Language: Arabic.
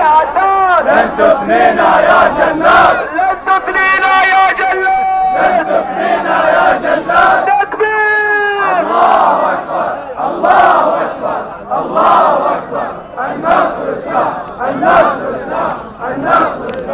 يا عسان لن تفنينا يا جلاد لن تفنينا يا جلاد لن تفنينا يا جلاد تكبير. الله أكبر. الله أكبر. الله أكبر. النصر الساعة النصر الساعة النصر ساعة